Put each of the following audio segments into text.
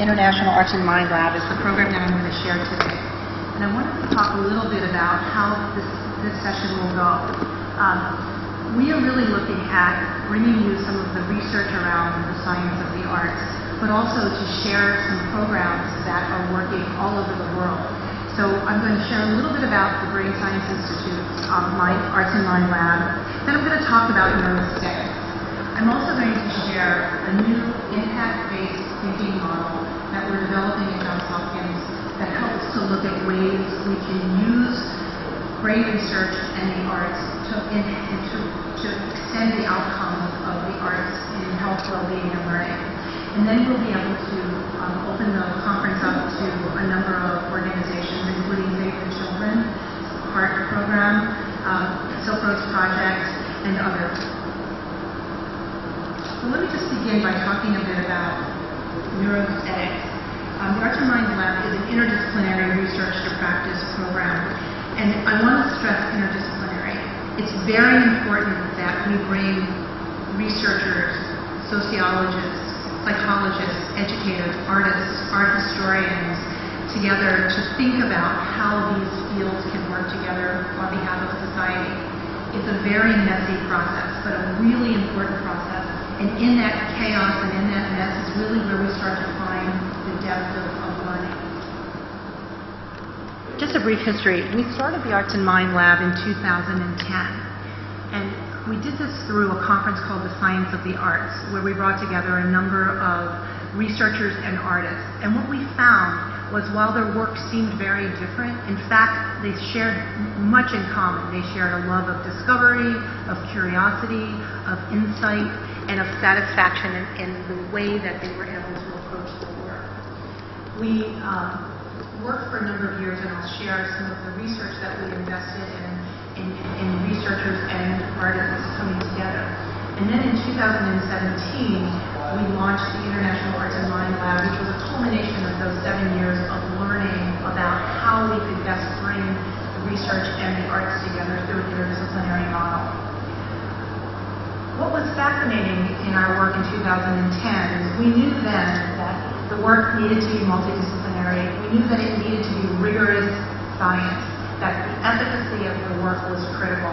International Arts and Mind Lab is the program that I'm going to share today. And I wanted to talk a little bit about how this, this session will go. Um, we are really looking at bringing you some of the research around the science of the arts, but also to share some programs that are working all over the world. So I'm going to share a little bit about the Brain Science Institute's um, Mind, Arts and Mind Lab. Then I'm going to talk about neuroscience. I'm also going to share a new impact-based thinking model that we're developing at Johns Hopkins that helps to look at ways we can use brain research and the arts to, in, to, to extend the outcomes of the arts in health, well-being, and learning. And then we'll be able to um, open the conference up to a number of organizations, including Save the Children, Heart Program, um, Silk Roads Project, and others. So let me just begin by talking a bit about neuroaesthetics. Um, the and Minds Lab interdisciplinary research to practice program, and I want to stress interdisciplinary. It's very important that we bring researchers, sociologists, psychologists, educators, artists, art historians together to think about how these fields can work together on behalf of society. It's a very messy process, but a really important process. And in that chaos and in that mess is really where we start to find the depth of, of learning. Just a brief history. We started the Arts and Mind Lab in 2010. And we did this through a conference called the Science of the Arts, where we brought together a number of researchers and artists. And what we found was while their work seemed very different, in fact, they shared much in common. They shared a love of discovery, of curiosity, of insight, and of satisfaction in, in the way that they were able to approach the work. We um, worked for a number of years, and I'll share some of the research that we invested in, in, in researchers and artists coming together. And then in 2017, we launched the International Arts and Mind Lab, which was a culmination of those seven years of learning about how we could best bring the research and the arts together through an interdisciplinary model. What was fascinating in our work in 2010 is we knew then that the work needed to be multidisciplinary we knew that it needed to be rigorous science, that the efficacy of your work was critical.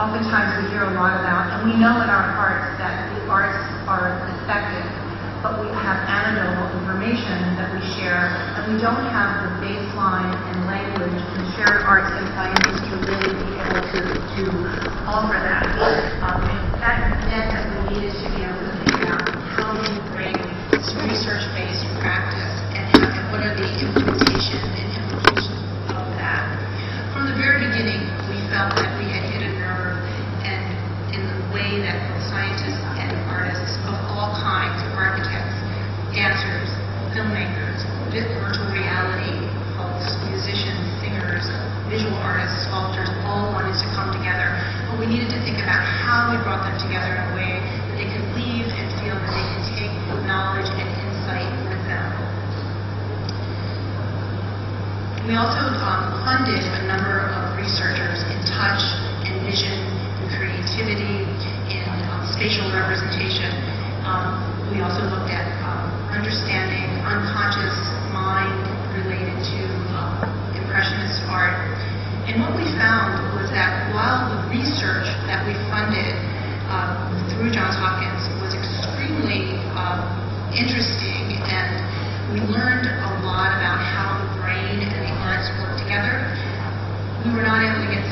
Oftentimes we hear a lot about, and we know in our hearts that the arts are effective, but we have anecdotal information that we share, and we don't have the baseline and language to share arts and sciences to really be able to, to offer that. Um, that meant that we needed to be able to figure out how to we bring research-based practice Spatial representation. Um, we also looked at um, understanding unconscious mind related to um, Impressionist art. And what we found was that while the research that we funded uh, through Johns Hopkins was extremely uh, interesting and we learned a lot about how the brain and the arts work together, we were not able to get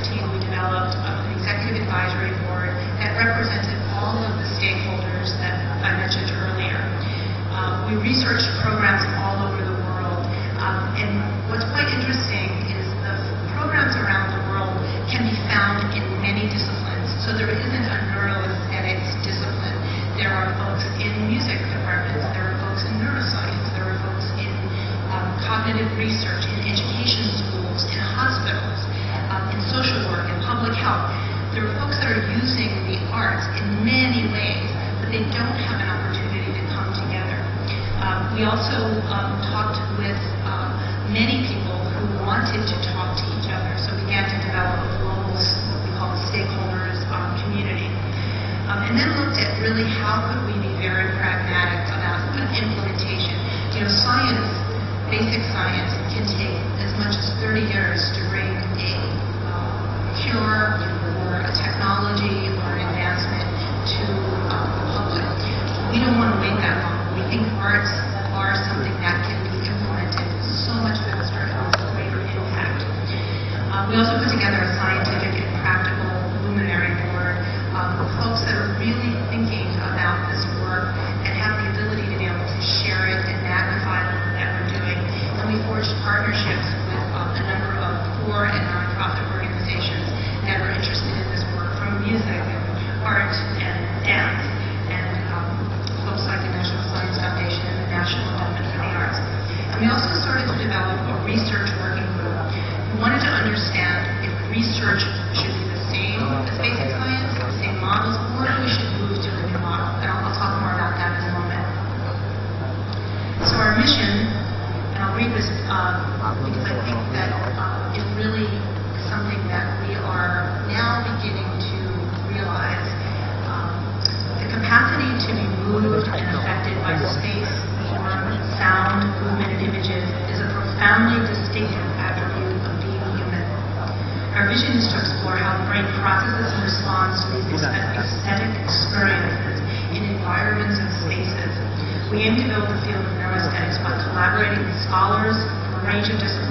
15 scholars, a range of disciplines.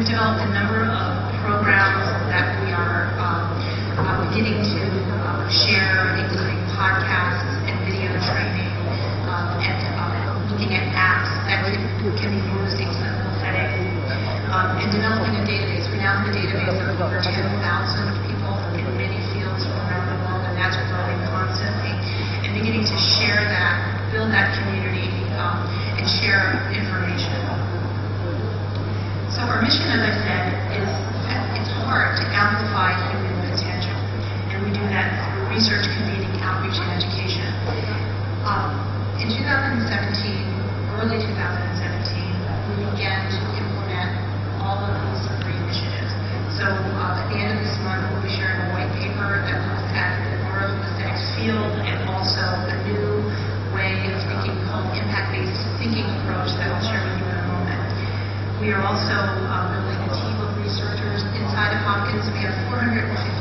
We've developed a number of programs that we are um, uh, beginning to thinking approach that I'll share with you in a moment. We are also um, building a team of researchers. Inside of Hopkins, we have 450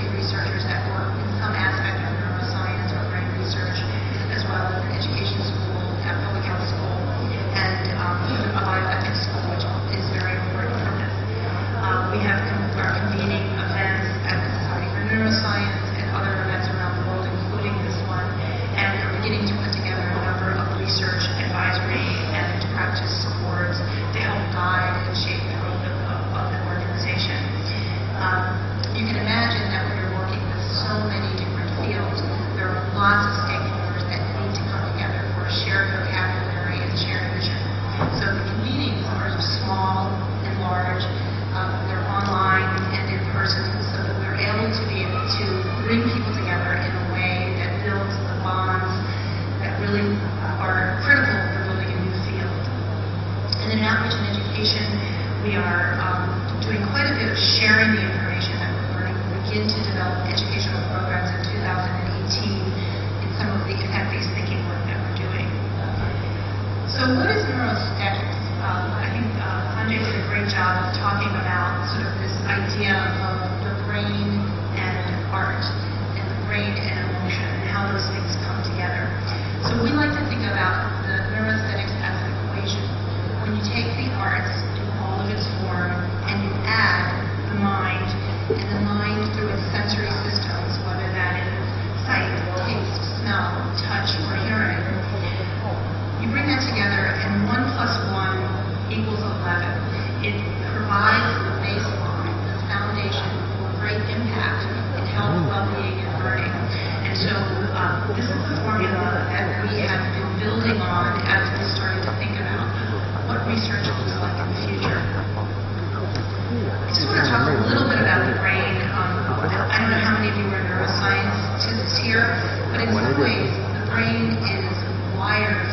education. We are um, doing quite a bit of sharing the information that we're learning. We begin to develop educational programs in 2018 in some of the effect-based thinking work that we're doing. So what is neuroaesthetics? Um, I think uh, did a great job of talking about sort of this idea of the brain and art, and the brain and emotion, and how those things brain is wired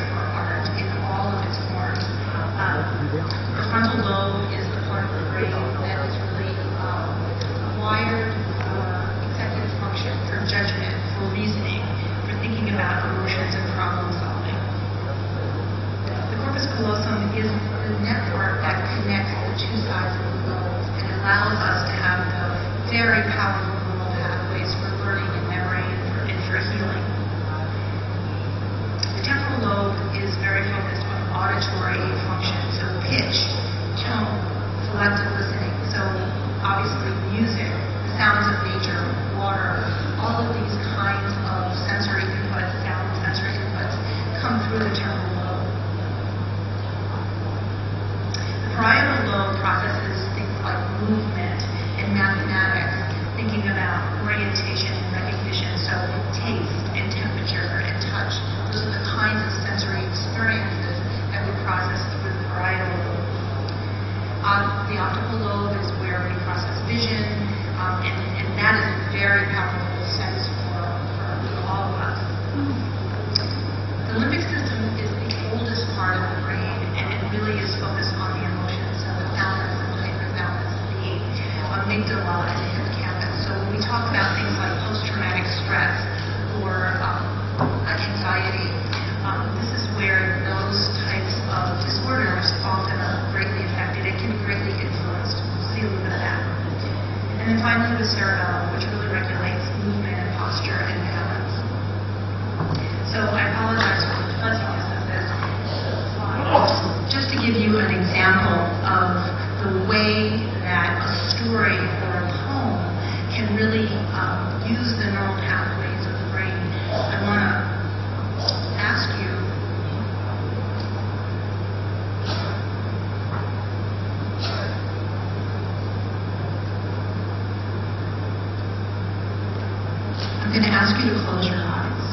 ask you to close your eyes.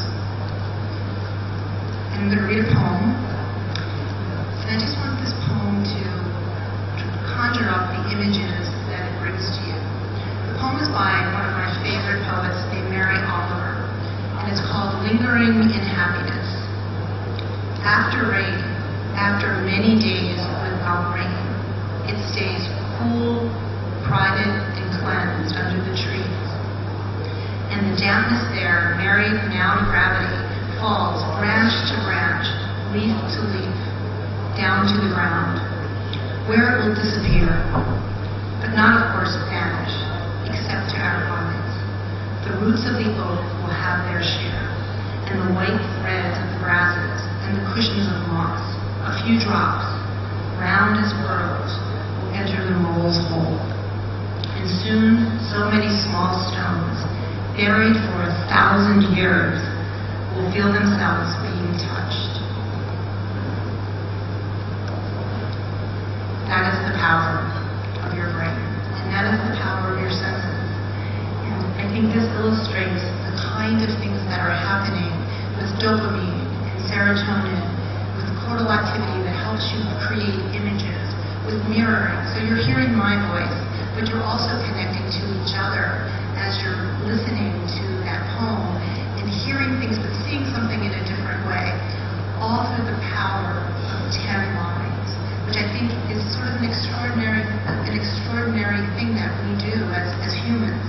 And I'm going to read a poem. And soon, so many small stones, buried for a thousand years, will feel themselves being touched. That is the power of your brain, and that is the power of your senses. And I think this illustrates the kind of things that are happening with dopamine and serotonin, with cortical activity that helps you create images, with mirroring. So you're hearing my voice, but you're also connecting to each other as you're listening to that poem and hearing things but seeing something in a different way, all through the power of 10 lines, which I think is sort of an extraordinary, an extraordinary thing that we do as, as humans.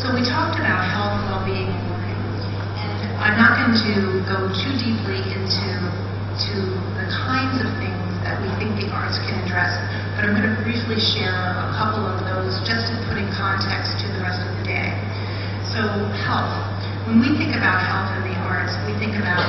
So we talked about health, well-being, and I'm not going to go too deeply into to the kinds of things that we think the arts can address, but I'm going to briefly share a couple of those just to put in context to the rest of the day. So health. When we think about health in the arts, we think about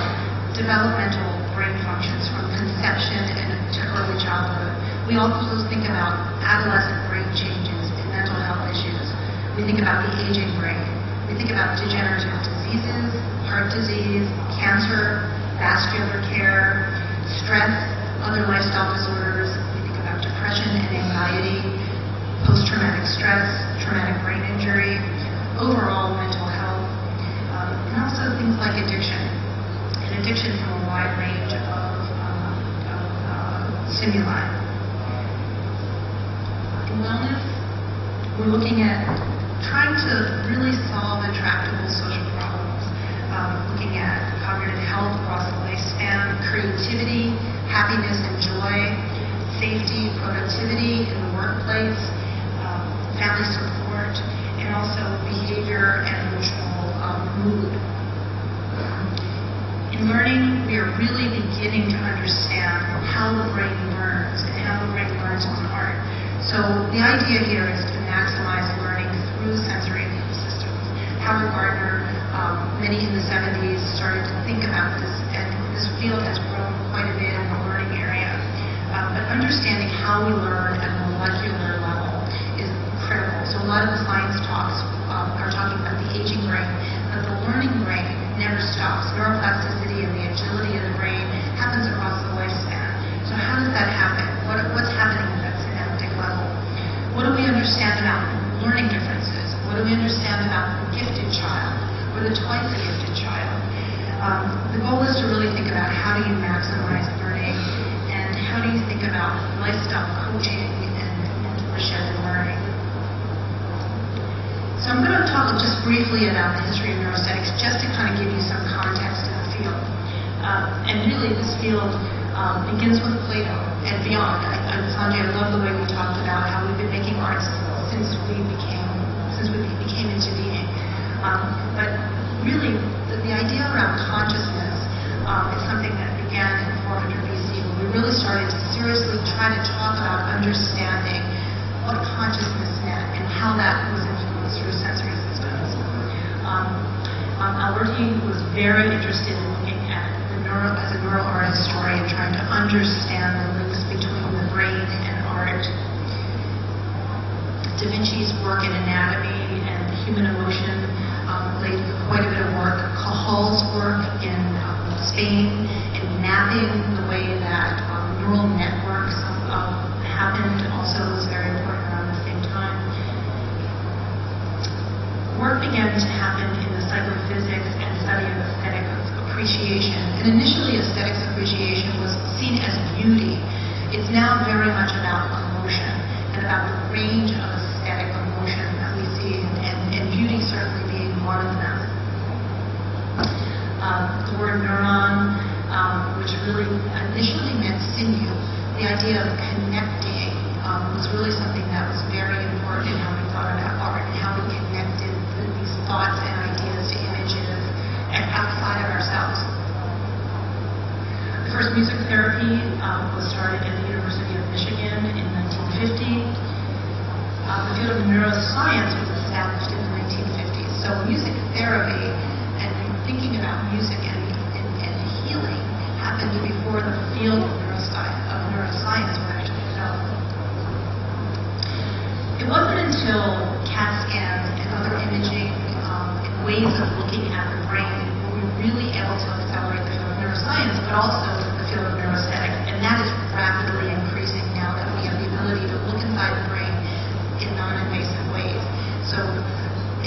developmental brain functions from conception and to early childhood. We also think about adolescent brain changes and mental health issues. We think about the aging brain. We think about degenerative diseases, heart disease, cancer, vascular care, stress, other lifestyle disorders. We think about depression and anxiety, post-traumatic stress, traumatic brain injury, overall mental health, um, and also things like addiction. And addiction from a wide range of, um, of uh, stimuli. Really, this field um, begins with Plato and beyond. I, I, Sanjay, I love the way we talked about how we've been making arts since we became since we became into being. Um, but really, the, the, idea around consciousness um, is something that began in 400 BC when we really started to seriously try to talk about understanding what consciousness meant and how that was influenced through sensory systems. Um, um, Alberti was very interested in girl, as a girl art historian, trying to understand the links between the brain and art. Da Vinci's work in anatomy and human emotion um, laid quite a bit of work. Cajal's work in um, Spain in mapping the way that um, neural networks um, happened also was very important around the same time. Work began to happen in the psychophysics and study of aesthetic appreciation initially aesthetics appreciation was seen as new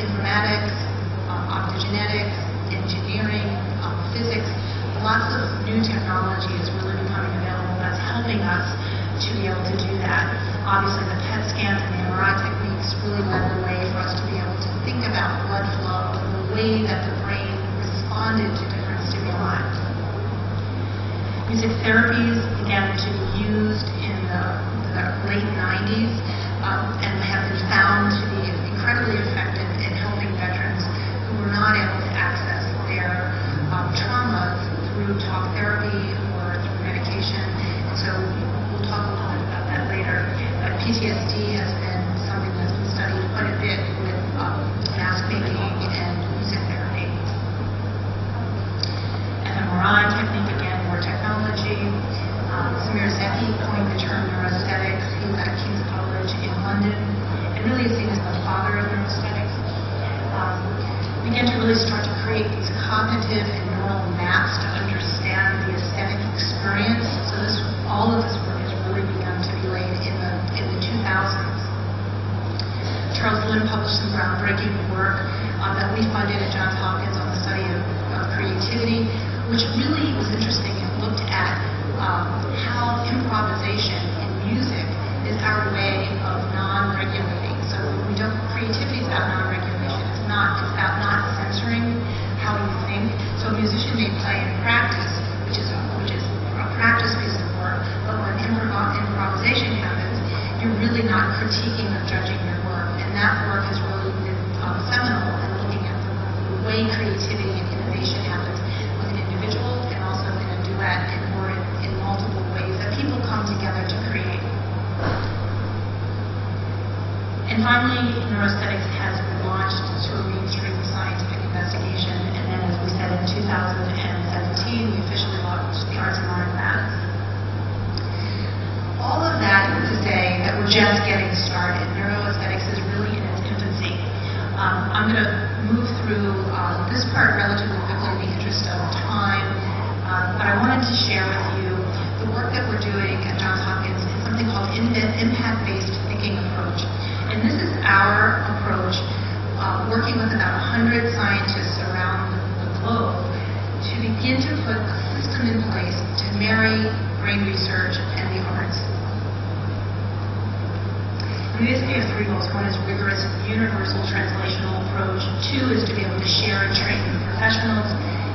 informatics, uh, optogenetics, engineering, um, physics. Lots of new technology is really becoming available that's helping us to be able to do that. Obviously, the PET scans and the MRI techniques really led the way for us to be able to think about blood flow and the way that the brain responded to different stimuli. Music therapies began to be used in the, the late 90s um, and have been found to be incredibly effective. sensitive neural maps to understand the aesthetic experience. So this, all of this work has really begun to be laid in the, in the 2000s. Charles Limb published some groundbreaking work uh, that we funded at Johns Hopkins on the study of, of creativity, which really was interesting just getting started. Neuroaesthetics is really in its infancy. Um, I'm going to move through uh, this part relatively quickly in the interest of time, uh, but I wanted to share with you the work that we're doing at Johns Hopkins is something called impact-based thinking One is rigorous universal translational approach. Two is to be able to share and train with professionals.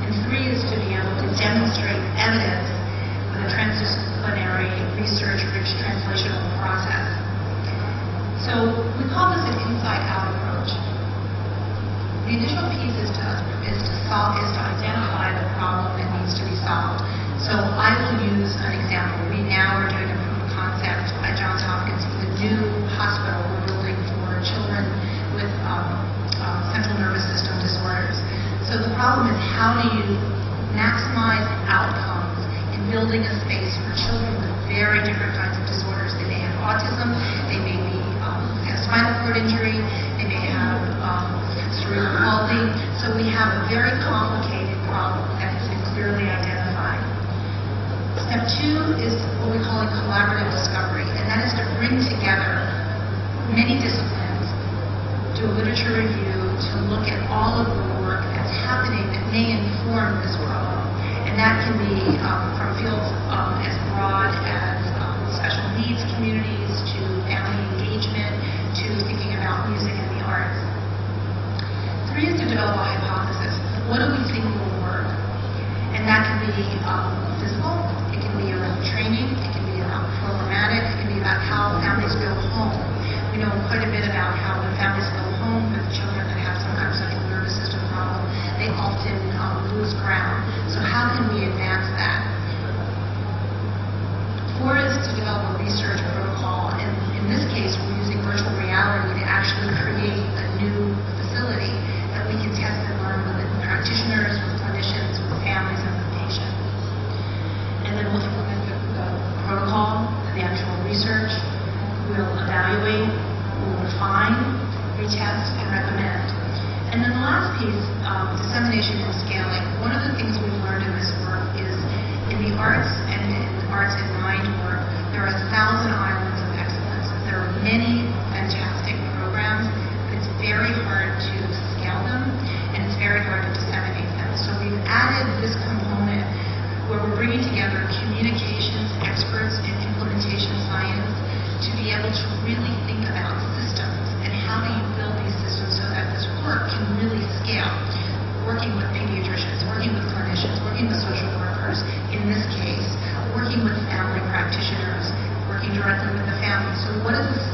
And three is to be able to demonstrate evidence with a transdisciplinary research-rich translational process. So we call this an inside-out approach. The initial piece is to, is to solve, is to identify problem is how do you maximize outcomes in building a space for children with very different kinds of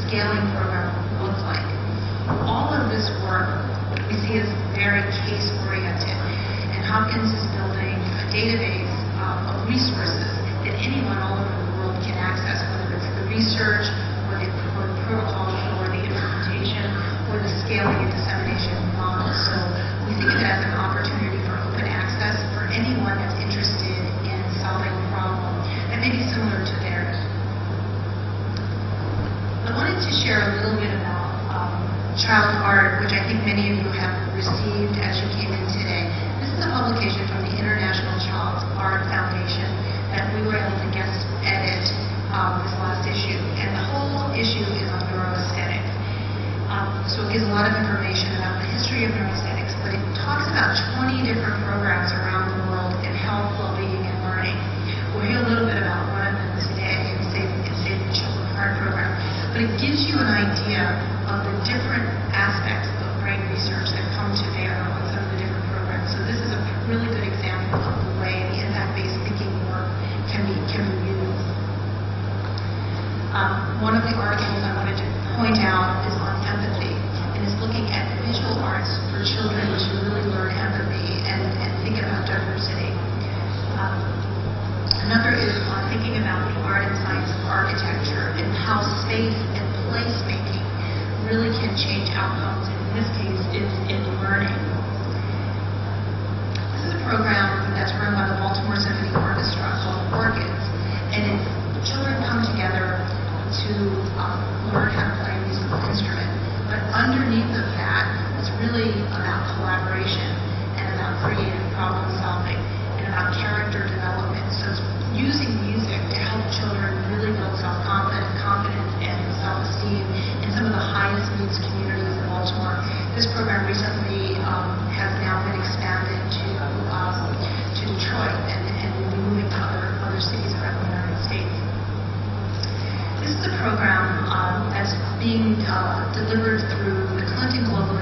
scaling program. gives you an idea of the different aspects of brain research. This program recently um, has now been expanded to um, to Detroit and, and will be moving to other, other cities around the United States. This is a program um, that's being uh, delivered through the Clinton Global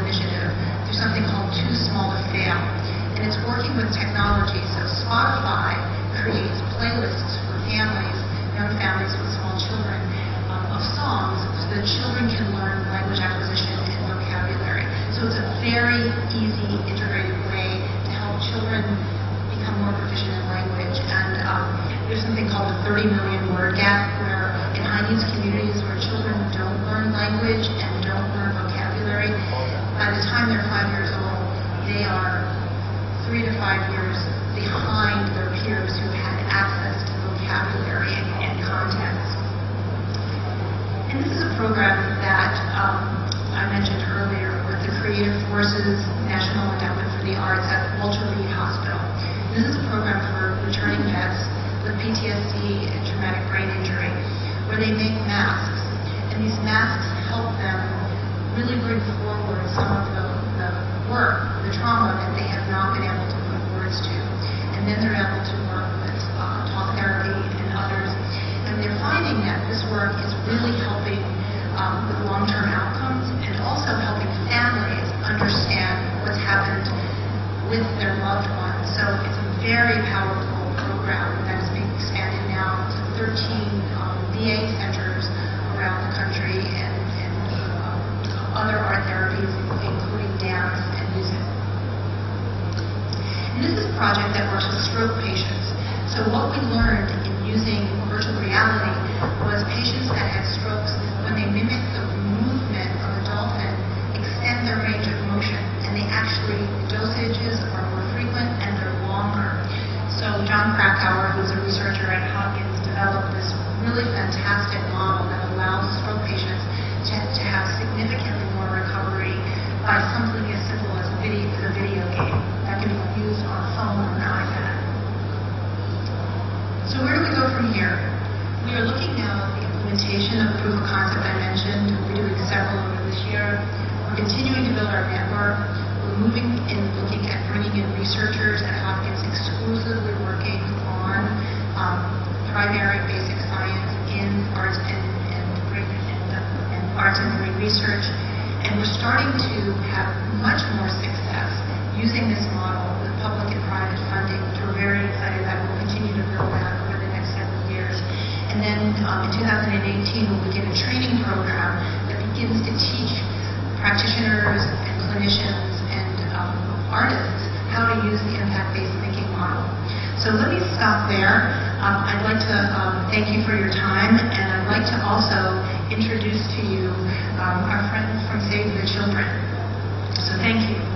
Really fantastic. to you, um, our friends from Save the Children. So thank you.